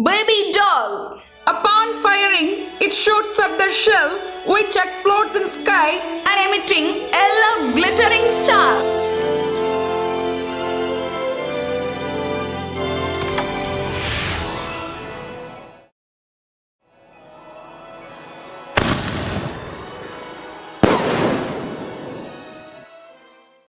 Baby doll. Upon firing, it shoots up the shell which explodes in sky